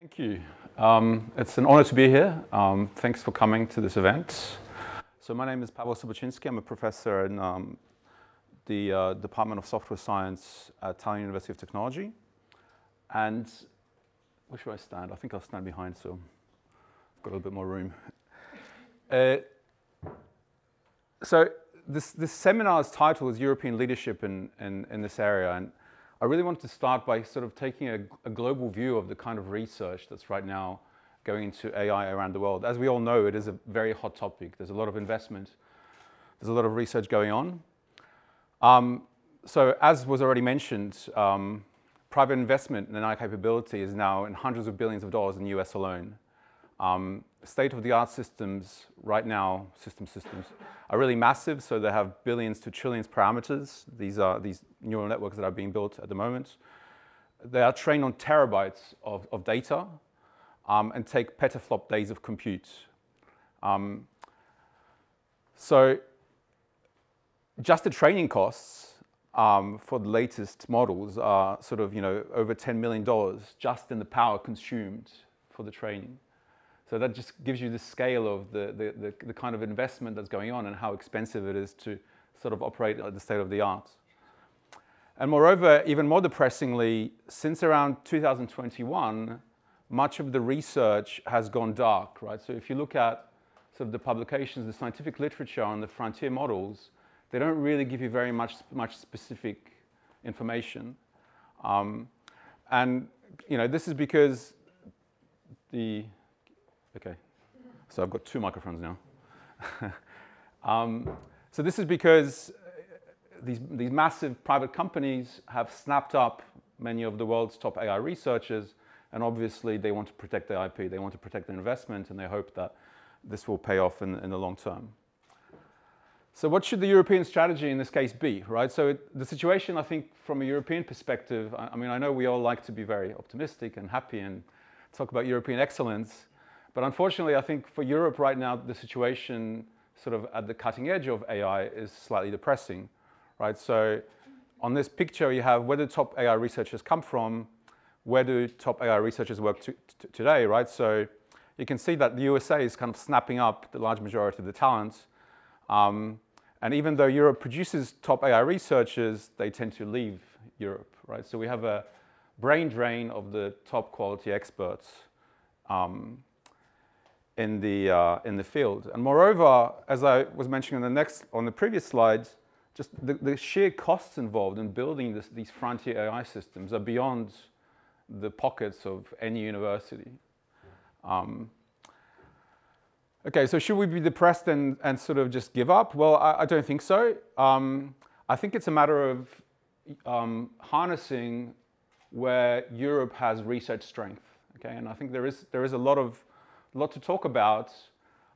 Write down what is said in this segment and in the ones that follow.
Thank you. Um, it's an honor to be here. Um, thanks for coming to this event. So my name is Paweł Sobocinski. I'm a professor in um, the uh, Department of Software Science at Tallinn University of Technology. And where should I stand? I think I'll stand behind so I've got a little bit more room. Uh, so this, this seminar's title is European Leadership in, in, in this area. And I really wanted to start by sort of taking a, a, global view of the kind of research that's right now going into AI around the world. As we all know, it is a very hot topic. There's a lot of investment. There's a lot of research going on. Um, so as was already mentioned, um, private investment in AI capability is now in hundreds of billions of dollars in the US alone. Um, State-of-the-art systems right now, system systems, are really massive. So they have billions to trillions parameters. These are these neural networks that are being built at the moment. They are trained on terabytes of, of data um, and take petaflop days of compute. Um, so just the training costs um, for the latest models are sort of, you know, over $10 million just in the power consumed for the training. So that just gives you the scale of the, the, the, the, kind of investment that's going on and how expensive it is to sort of operate at the state of the art. And moreover, even more depressingly, since around 2021, much of the research has gone dark, right? So if you look at sort of the publications, the scientific literature on the frontier models, they don't really give you very much, much specific information. Um, and, you know, this is because the, Okay, so I've got two microphones now. um, so this is because these, these massive private companies have snapped up many of the world's top AI researchers, and obviously they want to protect their IP, they want to protect their investment, and they hope that this will pay off in, in the long term. So what should the European strategy in this case be, right? So it, the situation, I think, from a European perspective, I, I mean, I know we all like to be very optimistic and happy and talk about European excellence, but unfortunately, I think for Europe right now, the situation sort of at the cutting edge of AI is slightly depressing, right? So on this picture, you have where do top AI researchers come from, where do top AI researchers work to, to today, right? So you can see that the USA is kind of snapping up the large majority of the talent. Um, and even though Europe produces top AI researchers, they tend to leave Europe, right? So we have a brain drain of the top quality experts um, in the, uh, in the field. And moreover, as I was mentioning on the next, on the previous slides, just the, the sheer costs involved in building this, these frontier AI systems are beyond the pockets of any university. Um, okay, so should we be depressed and, and sort of just give up? Well, I, I don't think so. Um, I think it's a matter of um, harnessing where Europe has research strength. Okay, and I think there is there is a lot of a lot to talk about,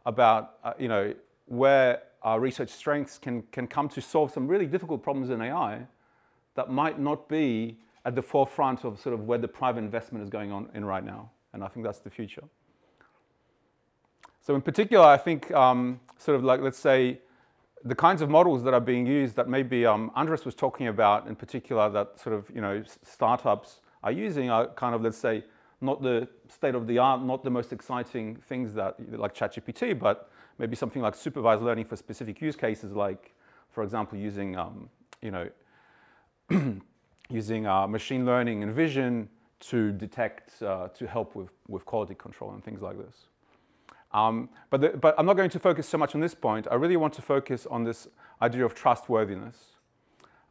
about uh, you know, where our research strengths can, can come to solve some really difficult problems in AI that might not be at the forefront of sort of where the private investment is going on in right now. And I think that's the future. So in particular, I think um, sort of like, let's say, the kinds of models that are being used that maybe um, Andres was talking about in particular that sort of, you know, startups are using are kind of, let's say, not the state of the art, not the most exciting things that like ChatGPT, but maybe something like supervised learning for specific use cases, like, for example, using, um, you know, using uh, machine learning and vision to detect, uh, to help with, with quality control and things like this. Um, but, the, but I'm not going to focus so much on this point. I really want to focus on this idea of trustworthiness.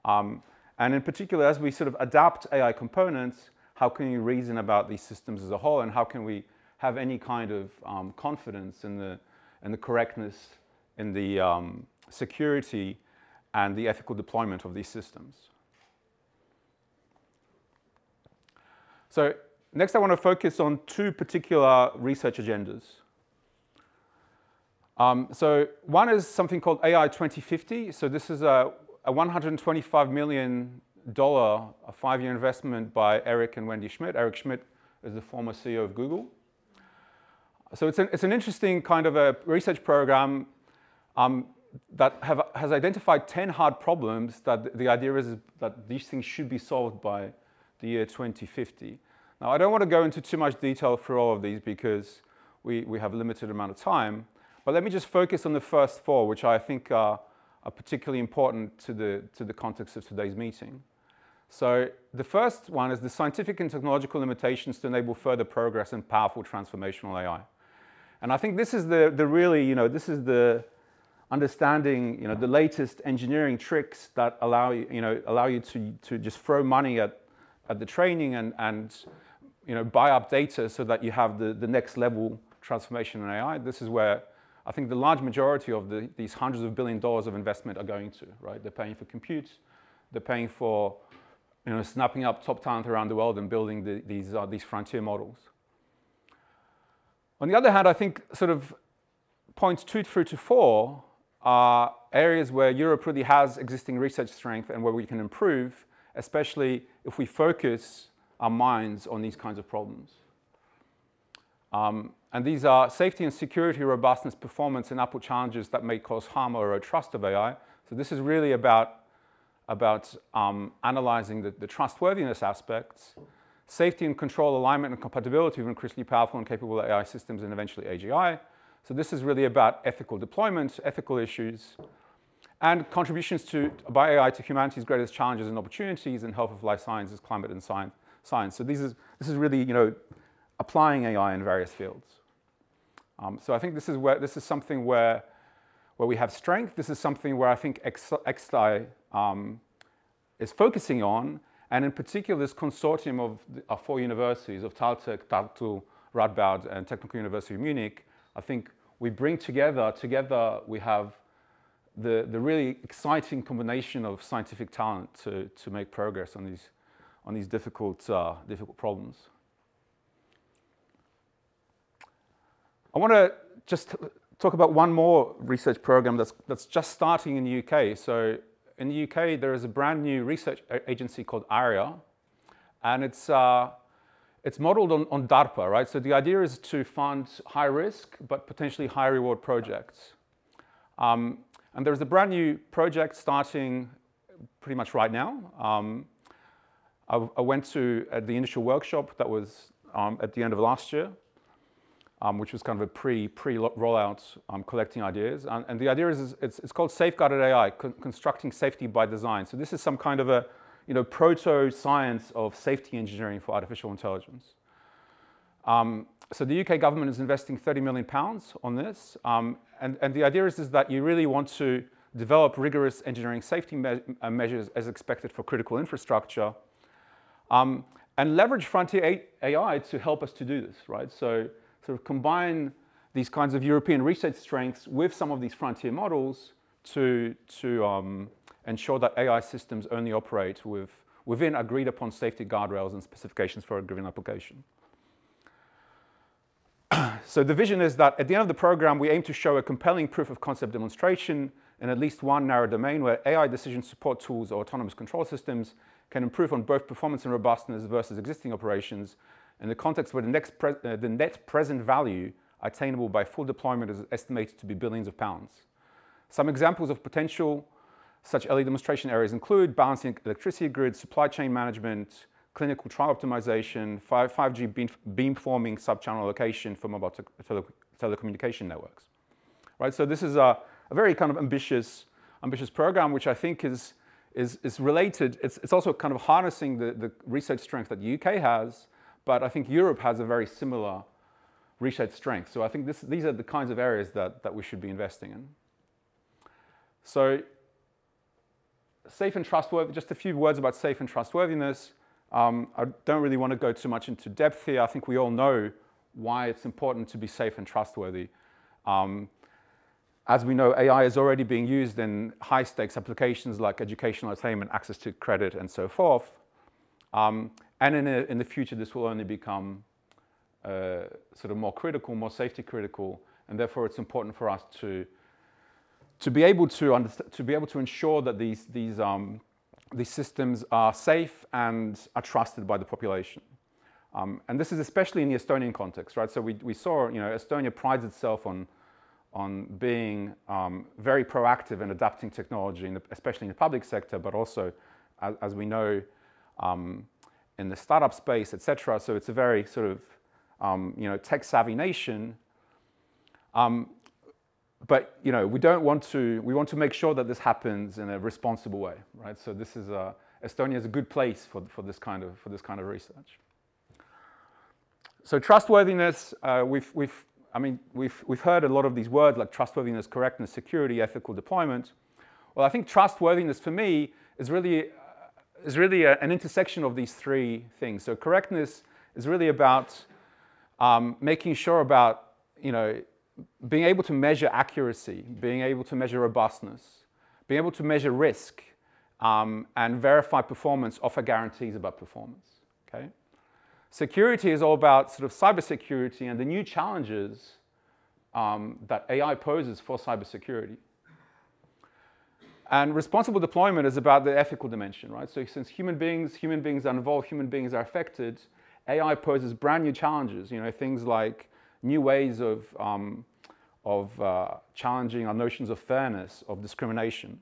Um, and in particular, as we sort of adapt AI components, how can we reason about these systems as a whole and how can we have any kind of um, confidence in the, in the correctness, in the um, security and the ethical deployment of these systems. So next I want to focus on two particular research agendas. Um, so one is something called AI 2050. So this is a, a 125 million dollar, a five-year investment by Eric and Wendy Schmidt. Eric Schmidt is the former CEO of Google. So it's an, it's an interesting kind of a research program um, that have, has identified 10 hard problems that the idea is that these things should be solved by the year 2050. Now, I don't want to go into too much detail for all of these because we, we have a limited amount of time, but let me just focus on the first four, which I think are, are particularly important to the, to the context of today's meeting. So the first one is the scientific and technological limitations to enable further progress in powerful transformational AI. And I think this is the, the really, you know, this is the understanding, you know, the latest engineering tricks that allow you, you know, allow you to, to just throw money at, at the training and, and, you know, buy up data so that you have the, the next level transformation in AI. This is where I think the large majority of the, these hundreds of billion dollars of investment are going to, right? They're paying for compute, they're paying for, you know, snapping up top talent around the world and building the, these, uh, these frontier models. On the other hand, I think sort of points two through to four are areas where Europe really has existing research strength and where we can improve, especially if we focus our minds on these kinds of problems. Um, and these are safety and security, robustness, performance, and output challenges that may cause harm or trust of AI. So this is really about, about um, analyzing the, the trustworthiness aspects safety and control, alignment and compatibility with increasingly powerful and capable AI systems and eventually AGI. So this is really about ethical deployment, ethical issues, and contributions to, by AI to humanity's greatest challenges and opportunities in health of life sciences, climate and science. science. So this is, this is really, you know, applying AI in various fields. Um, so I think this is, where, this is something where, where we have strength. This is something where I think XSTI um, is focusing on, and in particular, this consortium of, of four universities, of TalTech, Tartu, Radboud, and Technical University of Munich, I think we bring together, together we have the, the really exciting combination of scientific talent to, to make progress on these, on these difficult, uh, difficult problems. I want to just talk about one more research program that's, that's just starting in the UK. So in the UK, there is a brand new research agency called ARIA, and it's, uh, it's modeled on, on DARPA, right? So the idea is to fund high risk, but potentially high reward projects. Um, and there's a brand new project starting pretty much right now. Um, I, I, went to uh, the initial workshop that was um, at the end of last year um, which was kind of a pre, pre-rollout um, collecting ideas. And, and, the idea is, it's, it's called Safeguarded AI, con constructing safety by design. So this is some kind of a, you know, proto-science of safety engineering for artificial intelligence. Um, so the UK government is investing 30 million pounds on this. Um, and, and the idea is, is that you really want to develop rigorous engineering safety me uh, measures as expected for critical infrastructure um, and leverage frontier AI to help us to do this, right? So sort of combine these kinds of European research strengths with some of these frontier models to, to um, ensure that AI systems only operate with, within agreed upon safety guardrails and specifications for a given application. so the vision is that at the end of the program, we aim to show a compelling proof of concept demonstration in at least one narrow domain where AI decision support tools or autonomous control systems can improve on both performance and robustness versus existing operations in the context where the, next uh, the net present value attainable by full deployment is estimated to be billions of pounds. Some examples of potential such early demonstration areas include balancing electricity grid, supply chain management, clinical trial optimization, 5, g beam, beamforming sub-channel allocation for mobile te tele telecommunication networks. Right, so this is a, a, very kind of ambitious, ambitious program, which I think is, is, is related. It's, it's also kind of harnessing the, the research strength that the UK has, but I think Europe has a very similar research strength. So I think this, these are the kinds of areas that, that we should be investing in. So safe and trustworthy, just a few words about safe and trustworthiness. Um, I don't really want to go too much into depth here. I think we all know why it's important to be safe and trustworthy. Um, as we know, AI is already being used in high stakes applications like educational attainment, access to credit, and so forth. Um, and in, a, in the future, this will only become uh, sort of more critical, more safety critical, and therefore it's important for us to, to be able to, to be able to ensure that these, these, um, these systems are safe and are trusted by the population. Um, and this is especially in the Estonian context, right? So we, we saw, you know, Estonia prides itself on, on being um, very proactive in adapting technology, in the, especially in the public sector, but also, as, as we know, um, in the startup space, etc. So it's a very sort of um, you know tech savvy nation. Um, but you know we don't want to. We want to make sure that this happens in a responsible way, right? So this is a, Estonia is a good place for, for this kind of for this kind of research. So trustworthiness, uh, we've we've I mean we've we've heard a lot of these words like trustworthiness, correctness, security, ethical deployment. Well, I think trustworthiness for me is really is really a, an intersection of these three things. So correctness is really about um, making sure about, you know, being able to measure accuracy, being able to measure robustness, being able to measure risk, um, and verify performance, offer guarantees about performance, okay? Security is all about sort of cybersecurity and the new challenges um, that AI poses for cybersecurity. And responsible deployment is about the ethical dimension, right? So since human beings, human beings are involved, human beings are affected, AI poses brand new challenges, you know, things like new ways of, um, of uh, challenging our notions of fairness, of discrimination.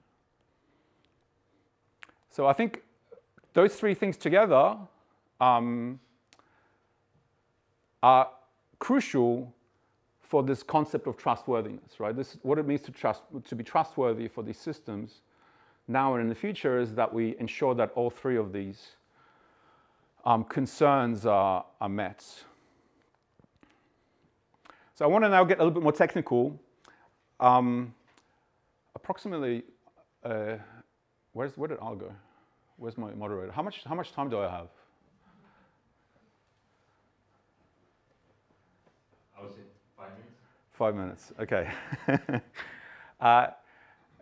So I think those three things together um, are crucial for this concept of trustworthiness, right? This what it means to trust to be trustworthy for these systems now and in the future is that we ensure that all three of these um, concerns are, are met. So I want to now get a little bit more technical. Um, approximately, uh, where's, where did I go? Where's my moderator? How much, how much time do I have? Five minutes, okay. uh,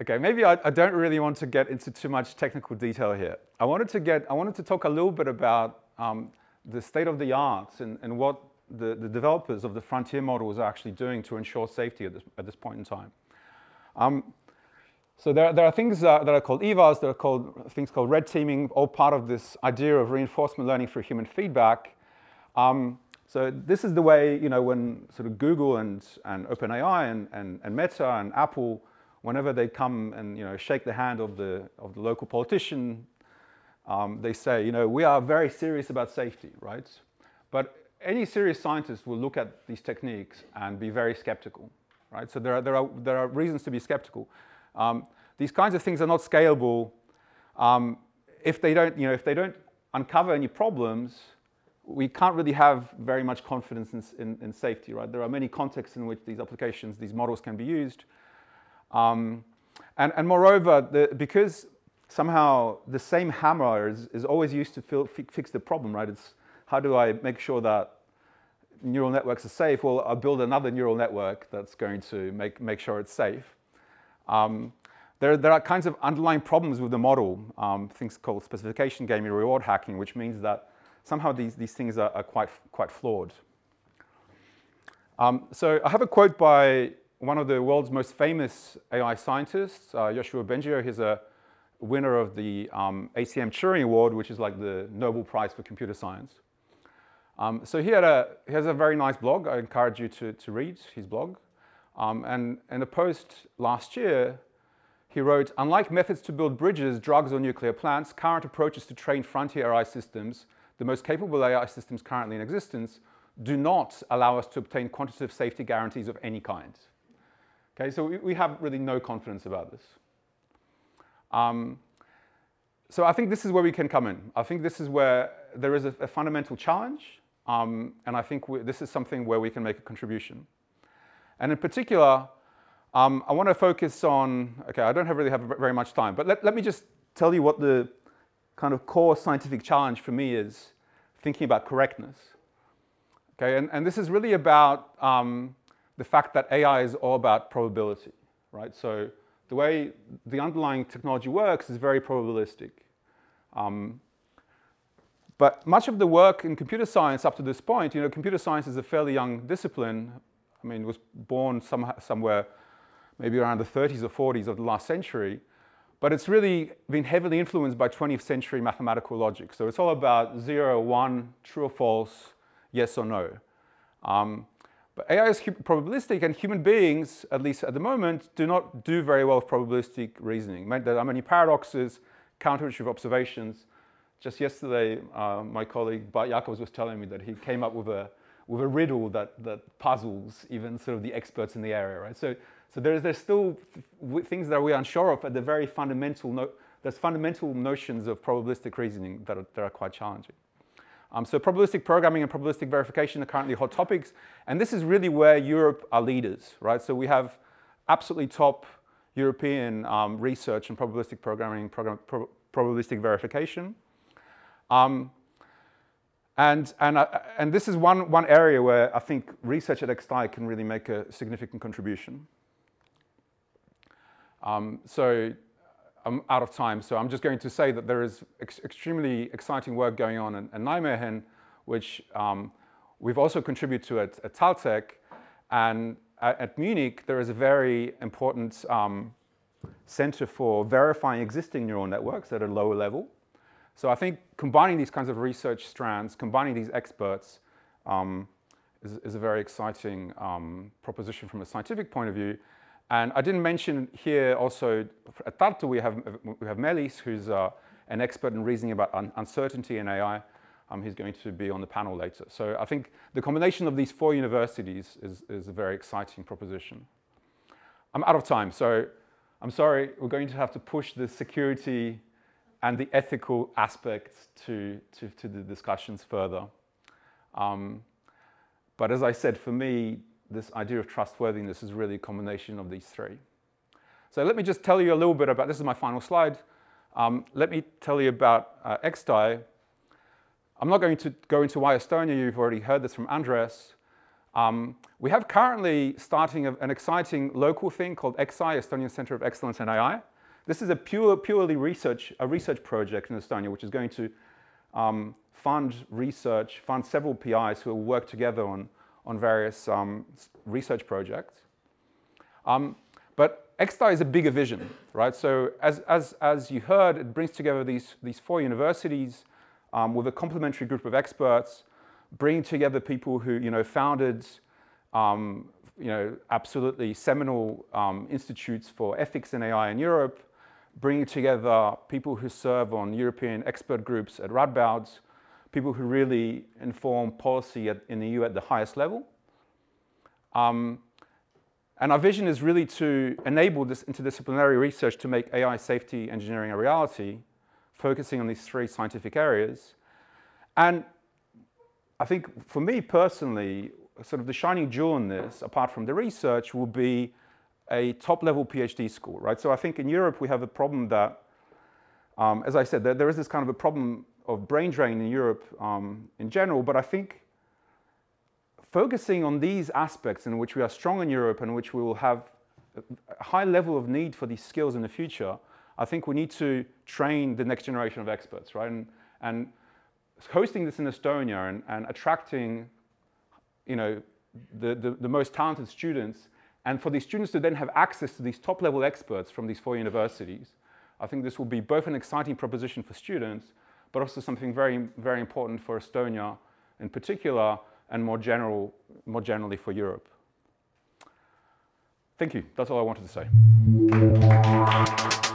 okay, maybe I, I, don't really want to get into too much technical detail here. I wanted to get, I wanted to talk a little bit about um, the state of the art and, and what the, the, developers of the frontier models are actually doing to ensure safety at this, at this point in time. Um, so there, there are things uh, that are called evals, there are called things called red teaming, all part of this idea of reinforcement learning through human feedback. Um, so this is the way, you know, when sort of Google and, and OpenAI and, and, and Meta and Apple, whenever they come and, you know, shake the hand of the, of the local politician, um, they say, you know, we are very serious about safety, right? But any serious scientist will look at these techniques and be very skeptical, right? So there are, there are, there are reasons to be skeptical. Um, these kinds of things are not scalable. Um, if they don't, you know, if they don't uncover any problems, we can't really have very much confidence in, in, in, safety, right? There are many contexts in which these applications, these models can be used. Um, and, and moreover, the, because somehow the same hammer is, is always used to fix the problem, right? It's how do I make sure that neural networks are safe? Well, I'll build another neural network that's going to make, make sure it's safe. Um, there, there are kinds of underlying problems with the model, um, things called specification gaming, reward hacking, which means that somehow these, these things are, are quite, quite flawed. Um, so I have a quote by one of the world's most famous AI scientists, uh, Yoshua Bengio. He's a winner of the um, ACM Turing Award, which is like the Nobel Prize for computer science. Um, so he, had a, he has a very nice blog. I encourage you to, to read his blog. Um, and in a post last year, he wrote, unlike methods to build bridges, drugs, or nuclear plants, current approaches to train frontier AI systems the most capable AI systems currently in existence do not allow us to obtain quantitative safety guarantees of any kind. Okay, so we, have really no confidence about this. Um, so I think this is where we can come in. I think this is where there is a, a fundamental challenge, um, and I think we, this is something where we can make a contribution. And in particular, um, I want to focus on, okay, I don't have really have very much time, but let, let me just tell you what the, kind of core scientific challenge for me is thinking about correctness. Okay, and, and this is really about um, the fact that AI is all about probability, right? So the way the underlying technology works is very probabilistic. Um, but much of the work in computer science up to this point, you know, computer science is a fairly young discipline. I mean, it was born some, somewhere maybe around the 30s or 40s of the last century. But it's really been heavily influenced by 20th century mathematical logic. So it's all about zero, one, true or false, yes or no. Um, but AI is probabilistic, and human beings, at least at the moment, do not do very well with probabilistic reasoning. There are many paradoxes, counterintuitive observations just yesterday, uh, my colleague Bart Jacobs was telling me that he came up with a, with a riddle that, that puzzles even sort of the experts in the area, right? So, so there's, there's still things that we're unsure of at the very fundamental, no there's fundamental notions of probabilistic reasoning that are, that are quite challenging. Um, so probabilistic programming and probabilistic verification are currently hot topics, and this is really where Europe are leaders, right? So we have absolutely top European um, research in probabilistic programming, program, pro probabilistic verification. Um, and, and, uh, and this is one, one area where I think research at XTI can really make a significant contribution. Um, so I'm out of time, so I'm just going to say that there is ex extremely exciting work going on in, in Nijmegen, which um, we've also contributed to at, at Taltech. And at, at, Munich, there is a very important um, center for verifying existing neural networks at a lower level. So I think combining these kinds of research strands, combining these experts, um, is, is, a very exciting um, proposition from a scientific point of view. And I didn't mention here also at Tartu we have, we have Meelis, who's uh, an expert in reasoning about un uncertainty in AI. Um, he's going to be on the panel later. So I think the combination of these four universities is, is a very exciting proposition. I'm out of time, so I'm sorry, we're going to have to push the security and the ethical aspects to, to, to the discussions further. Um, but as I said, for me, this idea of trustworthiness is really a combination of these three. So let me just tell you a little bit about, this is my final slide. Um, let me tell you about uh, XDAI. I'm not going to go into why Estonia, you've already heard this from Andres. Um, we have currently starting an exciting local thing called XI, Estonian Center of Excellence in AI. This is a pure, purely research, a research project in Estonia, which is going to um, fund research, fund several PIs who will work together on on various um, research projects. Um, but XDAI is a bigger vision, right? So as, as, as you heard, it brings together these, these four universities um, with a complementary group of experts, bringing together people who, you know, founded, um, you know, absolutely seminal um, institutes for ethics and AI in Europe, bringing together people who serve on European expert groups at Radboud, people who really inform policy at, in the EU at the highest level. Um, and our vision is really to enable this interdisciplinary research to make AI safety engineering a reality, focusing on these three scientific areas. And I think for me personally, sort of the shining jewel in this, apart from the research, will be a top-level PhD school, right? So I think in Europe we have a problem that, um, as I said, there, there is this kind of a problem of brain drain in Europe um, in general, but I think focusing on these aspects in which we are strong in Europe and which we will have a high level of need for these skills in the future, I think we need to train the next generation of experts, right? And, and hosting this in Estonia and, and attracting, you know, the, the, the most talented students, and for these students to then have access to these top-level experts from these four universities, I think this will be both an exciting proposition for students, but also something very, very important for Estonia in particular, and more, general, more generally for Europe. Thank you. That's all I wanted to say.